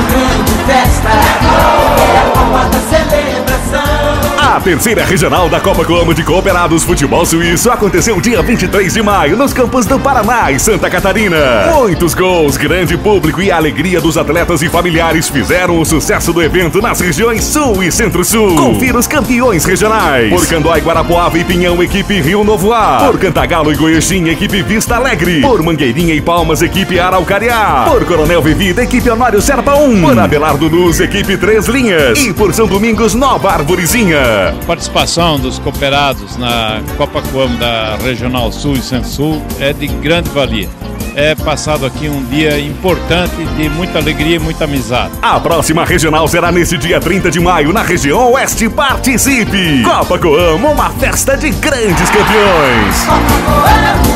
grande festa. A terceira regional da Copa Coamo de Cooperados Futebol Suíço aconteceu dia 23 de maio nos campos do Paraná e Santa Catarina. Muitos gols, grande público e a alegria dos atletas e familiares fizeram o sucesso do evento nas regiões Sul e Centro-Sul. Confira os campeões regionais. Por Candói, Guarapuava e Pinhão, equipe Rio Novo Ar. Por Cantagalo e Goiexim, equipe Vista Alegre. Por Mangueirinha e Palmas, equipe Araucariá. Por Coronel Vivida, equipe Honório Serpa 1. Por Abelardo Luz, equipe Três Linhas. E por São Domingos, Nova Arvorezinha. Participação dos cooperados na Copa Coamo da Regional Sul e Centro-Sul é de grande valia. É passado aqui um dia importante de muita alegria e muita amizade. A próxima regional será nesse dia 30 de maio na região Oeste. Participe! Copa Coamo, uma festa de grandes campeões. Copa Coamo